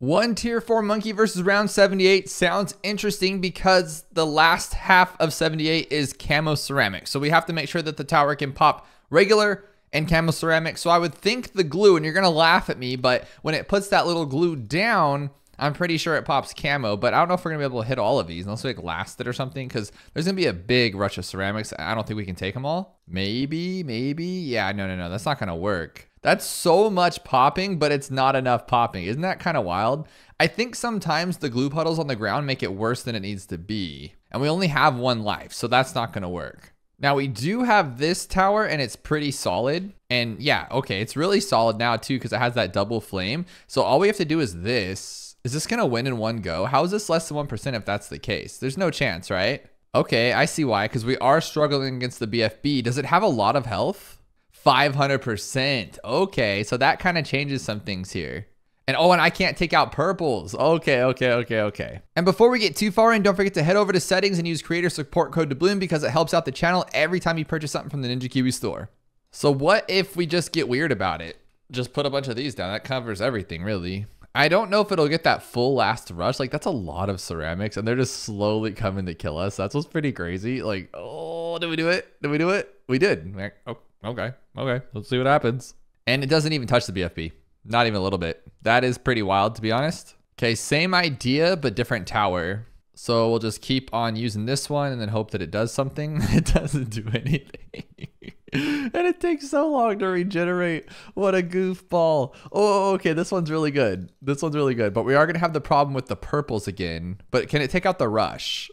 One tier 4 monkey versus round 78 sounds interesting because the last half of 78 is camo ceramic. So we have to make sure that the tower can pop regular and camo ceramic. So I would think the glue, and you're to laugh at me, but when it puts that little glue down, I'm pretty sure it pops camo, but I don't know if we're to be able to hit all of these unless we like last it or something because there's to be a big rush of ceramics. I don't think we can take them all. Maybe, maybe. Yeah, no, no, no. That's not to work. That's so much popping, but it's not enough popping. Isn't that kind of wild? I think sometimes the glue puddles on the ground make it worse than it needs to be. And we only have one life, so that's not to work. Now we do have this tower and it's pretty solid. And yeah, okay, it's really solid now too because it has that double flame. So all we have to do is this. Is this to win in one go? How is this less than 1% if that's the case? There's no chance, right? Okay, I see why because we are struggling against the BFB. Does it have a lot of health? 500%. Okay, so that kind of changes some things here. And oh, and I can't take out purples. Okay, okay, okay, okay. And before we get too far in, don't forget to head over to settings and use creator support code Dabloon because it helps out the channel every time you purchase something from the Ninja Kiwi store. So what if we just get weird about it? Just put a bunch of these down. That covers everything, really. I don't know if it'll get that full last rush. Like, that's a lot of ceramics, and they're just slowly coming to kill us. That's what's pretty crazy. Like, oh, did we do it? Did we do it? We did. Oh, okay, okay, let's see what happens. And it doesn't even touch the BFB, not even a little bit. That is pretty wild, to be honest. Okay, same idea, but different tower. So we'll just keep on using this one and then hope that it does something. It doesn't do anything. and it takes so long to regenerate. What a goofball. Oh, oh, oh, okay, this one's really good. This one's really good. But we are going to have the problem with the purples again. But can it take out the rush?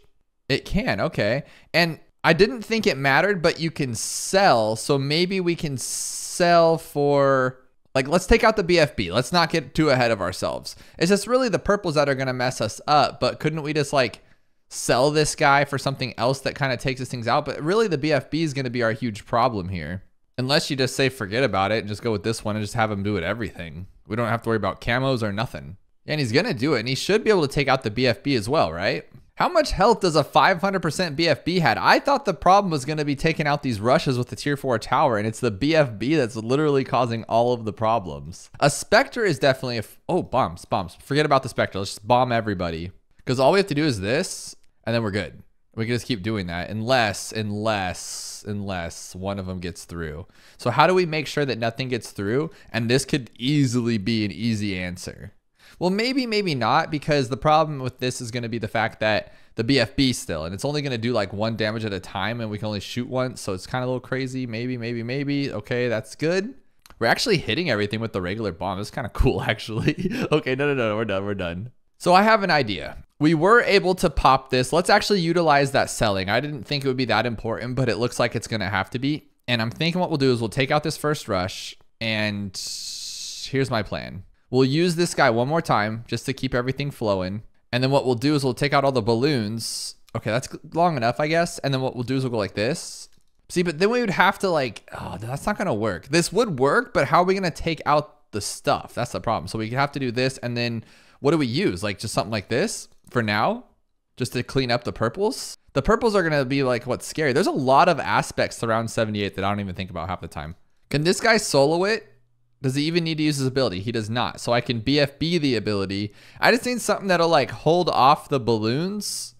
It can, okay. And I didn't think it mattered, but you can sell. So maybe we can sell for like let's take out the BFB. Let's not get too ahead of ourselves. It's just really the purples that are going to mess us up, but couldn't we just like sell this guy for something else that kind of takes these things out? But really the BFB is going to be our huge problem here. Unless you just say forget about it and just go with this one and just have him do it everything. We don't have to worry about camos or nothing. And he's going to do it and he should be able to take out the BFB as well, right? How much health does a 500% BFB had? I thought the problem was going to be taking out these rushes with the tier 4 tower, and it's the BFB that's literally causing all of the problems. A Spectre is definitely a... oh, bombs, bombs. Forget about the Spectre. Let's just bomb everybody. Because all we have to do is this, and then we're good. We can just keep doing that unless, unless, unless one of them gets through. So how do we make sure that nothing gets through? And this could easily be an easy answer. Well, maybe, maybe not, because the problem with this is going to be the fact that the BFB still, and it's only going to do like one damage at a time, and we can only shoot once, so it's kind of a little crazy. Maybe, maybe, maybe. Okay, that's good. We're actually hitting everything with the regular bomb. It's kind of cool, actually. okay, no, no, no, we're done, we're done. So I have an idea. We were able to pop this. Let's actually utilize that selling. I didn't think it would be that important, but it looks like it's going to have to be. And I'm thinking what we'll do is we'll take out this first rush, and here's my plan. We'll use this guy one more time just to keep everything flowing. And then what we'll do is we'll take out all the balloons. Okay, that's long enough, I guess. And then what we'll do is we'll go like this. See, but then we would have to like, oh, that's not gonna work. This would work, but how are we gonna take out the stuff? That's the problem. So we have to do this and then what do we use? Like just something like this for now? Just to clean up the purples? The purples are gonna be like what's scary. There's a lot of aspects around 78 that I don't even think about half the time. Can this guy solo it? Does he even need to use his ability? He does not. So I can BFB the ability. I just need something that'll like hold off the balloons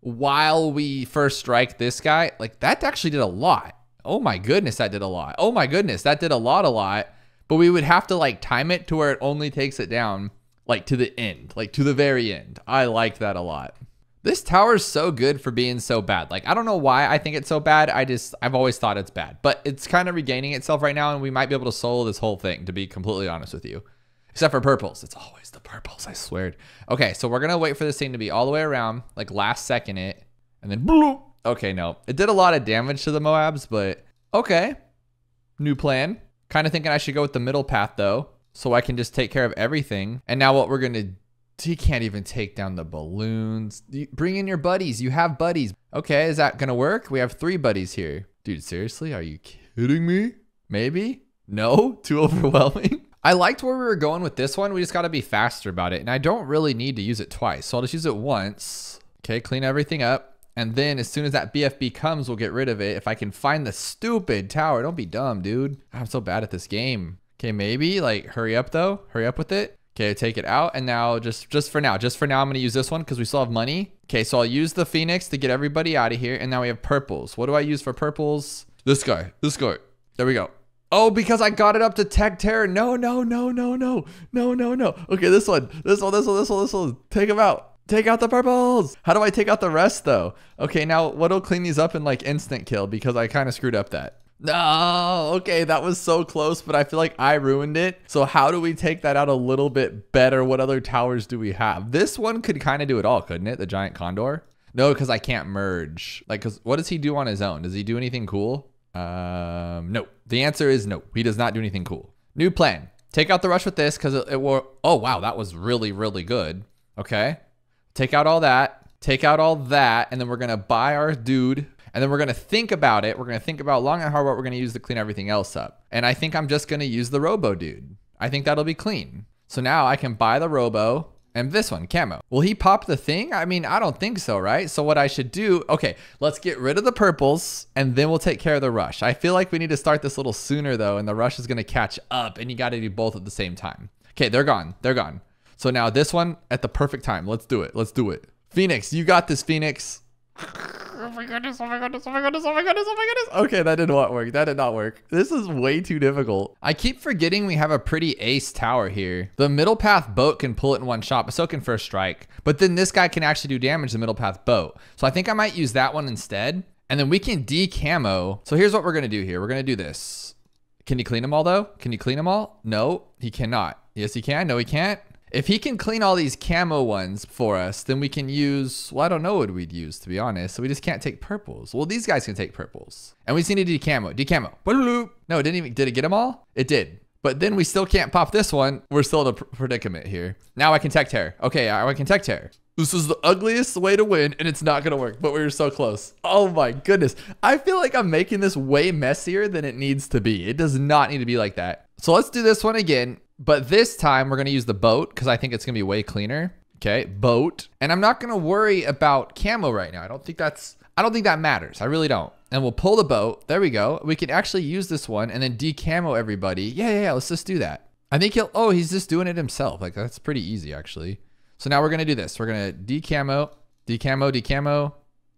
while we first strike this guy. Like that actually did a lot. Oh my goodness, that did a lot. Oh my goodness, that did a lot, a lot. But we would have to like time it to where it only takes it down like to the end, like to the very end. I like that a lot. This tower is so good for being so bad. Like, I don't know why I think it's so bad. I just, I've always thought it's bad. But it's kind of regaining itself right now, and we might be able to solo this whole thing, to be completely honest with you. Except for purples. It's always the purples, I swear. Okay, so we're going to wait for this thing to be all the way around, like last second it, and then bloop. Okay, no. It did a lot of damage to the Moabs, but okay. New plan. Kind of thinking I should go with the middle path, though, so I can just take care of everything. And now what we're going to he can't even take down the balloons. Bring in your buddies. You have buddies. Okay, is that gonna work? We have three buddies here. Dude, seriously? Are you kidding me? Maybe? No? Too overwhelming? I liked where we were going with this one. We just gotta be faster about it. And I don't really need to use it twice. So I'll just use it once. Okay, clean everything up. And then as soon as that BFB comes, we'll get rid of it. If I can find the stupid tower. Don't be dumb, dude. I'm so bad at this game. Okay, maybe like hurry up though. Hurry up with it. Okay, take it out. And now just, just for now, just for now, I'm to use this one because we still have money. Okay, so I'll use the Phoenix to get everybody out of here. And now we have purples. What do I use for purples? This guy, this guy. There we go. Oh, because I got it up to Tech Terror. No, no, no, no, no, no, no, no. Okay, this one, this one, this one, this one, this one. Take them out. Take out the purples. How do I take out the rest though? Okay, now what'll clean these up in like instant kill because I kind of screwed up that. No, okay, that was so close, but I feel like I ruined it. So how do we take that out a little bit better? What other towers do we have? This one could kind of do it all, couldn't it? The giant condor? No, because I can't merge. Like, because what does he do on his own? Does he do anything cool? Um, no. The answer is no. He does not do anything cool. New plan. Take out the rush with this because it, it will. Oh, wow. That was really, really good. Okay. Take out all that. Take out all that. And then we're going to buy our dude and then we're going to think about it. We're going to think about long and hard what we're going to use to clean everything else up. And I think I'm just going to use the Robo dude. I think that'll be clean. So now I can buy the Robo and this one, camo. Will he pop the thing? I mean, I don't think so, right? So what I should do, okay, let's get rid of the purples and then we'll take care of the rush. I feel like we need to start this a little sooner though, and the rush is gonna catch up and you gotta do both at the same time. Okay, they're gone, they're gone. So now this one at the perfect time. Let's do it, let's do it. Phoenix, you got this, Phoenix. Oh my goodness, oh my goodness, oh my goodness, oh my goodness, oh my goodness. Okay, that did not work. That did not work. This is way too difficult. I keep forgetting we have a pretty ace tower here. The middle path boat can pull it in one shot, but so can first strike. But then this guy can actually do damage to the middle path boat. So I think I might use that one instead. And then we can decamo. So here's what we're gonna do here. We're gonna do this. Can you clean them all though? Can you clean them all? No, he cannot. Yes, he can. No, he can't. If he can clean all these camo ones for us, then we can use, well, I don't know what we'd use, to be honest. So we just can't take purples. Well, these guys can take purples. And we just need to decamo, decamo. No, it didn't even, did it get them all? It did. But then we still can't pop this one. We're still in a predicament here. Now I can tech tear. Okay, I can tech tear. This is the ugliest way to win, and it's not gonna work, but we were so close. Oh my goodness. I feel like I'm making this way messier than it needs to be. It does not need to be like that. So let's do this one again. But this time we're going to use the boat because I think it's going to be way cleaner. Okay, boat. And I'm not going to worry about camo right now. I don't think that's, I don't think that matters. I really don't. And we'll pull the boat. There we go. We can actually use this one and then decamo everybody. Yeah, yeah, yeah. Let's just do that. I think he'll, oh, he's just doing it himself. Like that's pretty easy actually. So now we're going to do this. We're going to decamo, decamo, decamo.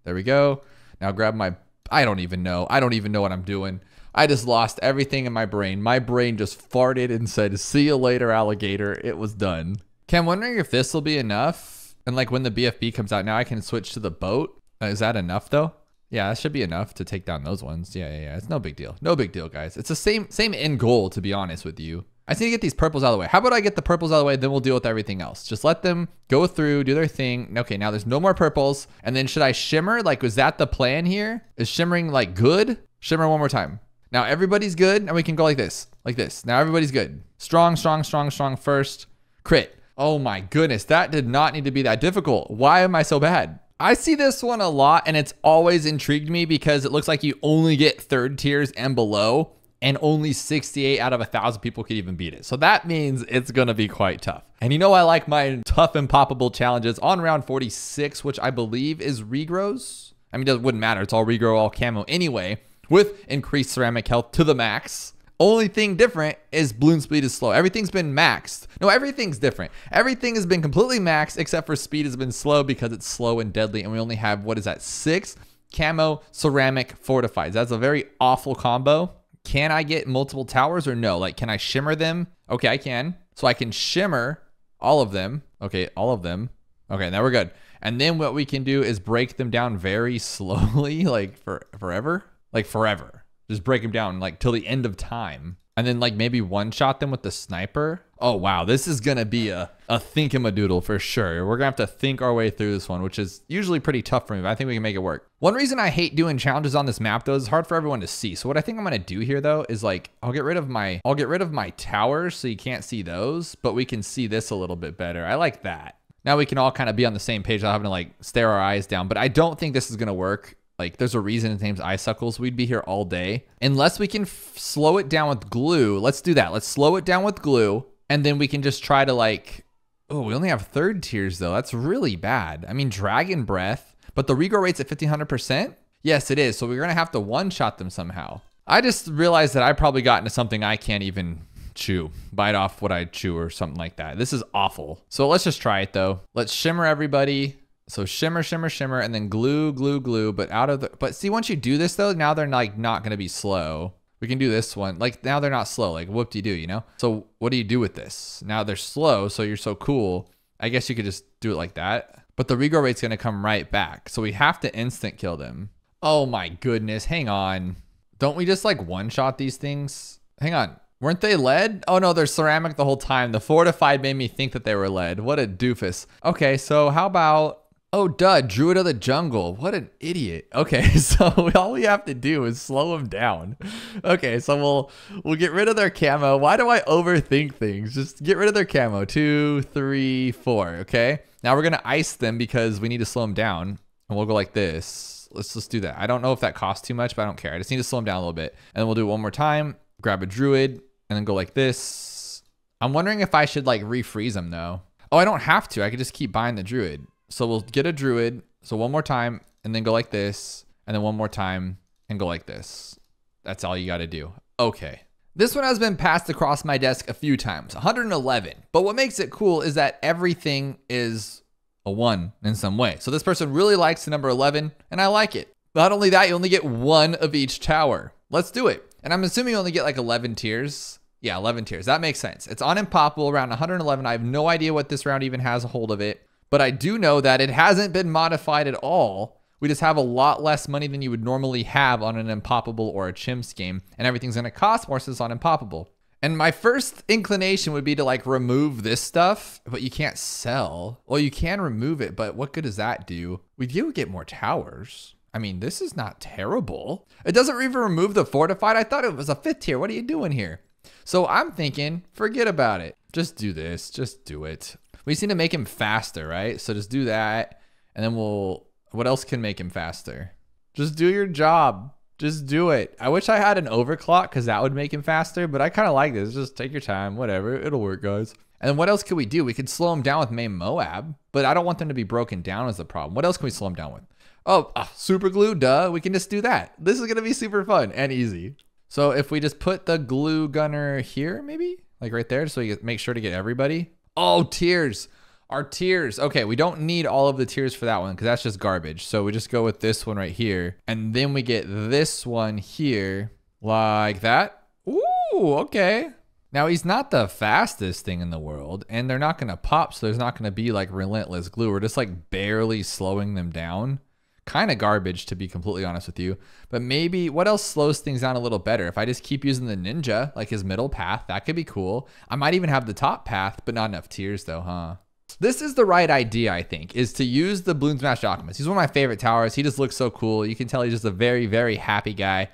There we go. Now grab my, I don't even know. I don't even know what I'm doing. I just lost everything in my brain. My brain just farted and said, see you later, alligator. It was done. Okay, I'm wondering if this will be enough. And like when the BFB comes out, now I can switch to the boat. Uh, is that enough though? Yeah, that should be enough to take down those ones. Yeah, yeah, yeah. It's no big deal. No big deal, guys. It's the same same end goal, to be honest with you. I just need to get these purples out of the way. How about I get the purples out of the way, then we'll deal with everything else. Just let them go through, do their thing. Okay, now there's no more purples. And then should I shimmer? Like, was that the plan here? Is shimmering like good? Shimmer one more time. Now everybody's good, and we can go like this, like this. Now everybody's good. Strong, strong, strong, strong first. Crit. Oh my goodness, that did not need to be that difficult. Why am I so bad? I see this one a lot, and it's always intrigued me because it looks like you only get third tiers and below, and only 68 out of a thousand people could even beat it. So that means it's gonna be quite tough. And you know I like my tough Impoppable challenges on round 46, which I believe is regrows. I mean, it wouldn't matter. It's all regrow, all camo anyway with increased ceramic health to the max. Only thing different is balloon speed is slow. Everything's been maxed. No, everything's different. Everything has been completely maxed except for speed has been slow because it's slow and deadly. And we only have, what is that, six camo ceramic fortifies. That's a very awful combo. Can I get multiple towers or no? Like, can I shimmer them? Okay, I can. So I can shimmer all of them. Okay, all of them. Okay, now we're good. And then what we can do is break them down very slowly, like for forever like forever. Just break them down like till the end of time. And then like maybe one shot them with the sniper. Oh wow, this is gonna be a, a thinkamadoodle for sure. We're gonna have to think our way through this one, which is usually pretty tough for me, but I think we can make it work. One reason I hate doing challenges on this map though is hard for everyone to see. So what I think I'm gonna do here though is like I'll get rid of my I'll get rid of my towers so you can't see those, but we can see this a little bit better. I like that. Now we can all kind of be on the same page without having to like stare our eyes down, but I don't think this is gonna work like, there's a reason his name's Icicles. We'd be here all day. Unless we can slow it down with glue. Let's do that. Let's slow it down with glue. And then we can just try to, like, oh, we only have third tiers, though. That's really bad. I mean, Dragon Breath, but the regrow rate's at 1500%? Yes, it is. So we're going to have to one shot them somehow. I just realized that I probably got into something I can't even chew, bite off what I chew or something like that. This is awful. So let's just try it though. Let's shimmer everybody. So shimmer, shimmer, shimmer, and then glue, glue, glue. But out of the, but see, once you do this though, now they're like not gonna be slow. We can do this one. Like now they're not slow. Like whoop de doo, you know? So what do you do with this? Now they're slow, so you're so cool. I guess you could just do it like that. But the regrow rate's gonna come right back. So we have to instant kill them. Oh my goodness, hang on. Don't we just like one shot these things? Hang on. Weren't they lead? Oh no, they're ceramic the whole time. The fortified made me think that they were lead. What a doofus. Okay, so how about Oh, duh, Druid of the Jungle. What an idiot. Okay, so all we have to do is slow him down. Okay, so we'll we'll get rid of their camo. Why do I overthink things? Just get rid of their camo. Two, three, four. Okay. Now we're gonna ice them because we need to slow them down. And we'll go like this. Let's just do that. I don't know if that costs too much, but I don't care. I just need to slow them down a little bit. And then we'll do it one more time. Grab a druid and then go like this. I'm wondering if I should like refreeze them though. Oh, I don't have to. I could just keep buying the druid. So we'll get a druid. So one more time and then go like this. And then one more time and go like this. That's all you got to do. Okay. This one has been passed across my desk a few times, 111. But what makes it cool is that everything is a one in some way. So this person really likes the number 11 and I like it. Not only that, you only get one of each tower. Let's do it. And I'm assuming you only get like 11 tiers. Yeah, 11 tiers. That makes sense. It's on Impoppable around 111. I have no idea what this round even has a hold of it. But I do know that it hasn't been modified at all. We just have a lot less money than you would normally have on an Impoppable or a Chimps game, and everything's gonna cost more since on Impoppable. And my first inclination would be to like remove this stuff, but you can't sell. Well, you can remove it, but what good does that do? We do get more towers. I mean, this is not terrible. It doesn't even remove the fortified. I thought it was a fifth tier. What are you doing here? So I'm thinking, forget about it. Just do this. Just do it. We just need to make him faster, right? So just do that. And then we'll, what else can make him faster? Just do your job. Just do it. I wish I had an overclock because that would make him faster, but I kind of like this. Just take your time, whatever. It'll work, guys. And what else could we do? We could slow him down with Maim Moab, but I don't want them to be broken down as the problem. What else can we slow him down with? Oh, uh, super glue, duh. We can just do that. This is going to be super fun and easy. So if we just put the glue gunner here, maybe like right there, so you make sure to get everybody. Oh, tiers. Our tiers. Okay, we don't need all of the tiers for that one because that's just garbage. So we just go with this one right here. And then we get this one here like that. Ooh, okay. Now he's not the fastest thing in the world and they're not going to pop. So there's not going to be like relentless glue. We're just like barely slowing them down kind of garbage to be completely honest with you. But maybe what else slows things down a little better? If I just keep using the ninja, like his middle path, that could be cool. I might even have the top path, but not enough tiers though, huh? This is the right idea, I think, is to use the Bloon Master Alchemist. He's one of my favorite towers. He just looks so cool. You can tell he's just a very, very happy guy.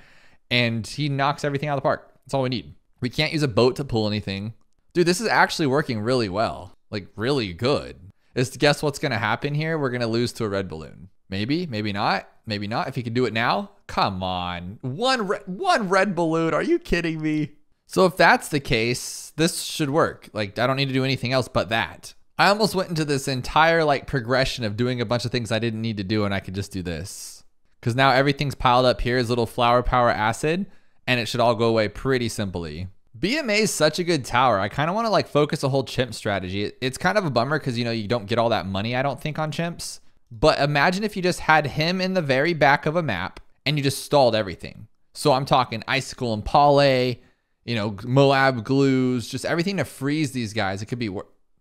And he knocks everything out of the park. That's all we need. We can't use a boat to pull anything. Dude, this is actually working really well. Like, really good. Is guess what's going to happen here? We're going to lose to a red balloon. Maybe, maybe not. Maybe not. If he can do it now, come on. One, re one red balloon. Are you kidding me? So if that's the case, this should work. Like I don't need to do anything else but that. I almost went into this entire like progression of doing a bunch of things I didn't need to do and I could just do this. Cause now everything's piled up here as little flower power acid and it should all go away pretty simply. BMA is such a good tower. I kind of want to like focus a whole chimp strategy. It's kind of a bummer because you know you don't get all that money I don't think on chimps. But imagine if you just had him in the very back of a map and you just stalled everything. So I'm talking Icicle and Impale, you know, Moab glues, just everything to freeze these guys. It could be,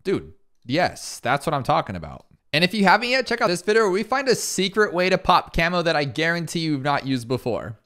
dude, yes, that's what I'm talking about. And if you haven't yet, check out this video where we find a secret way to pop camo that I guarantee you've not used before.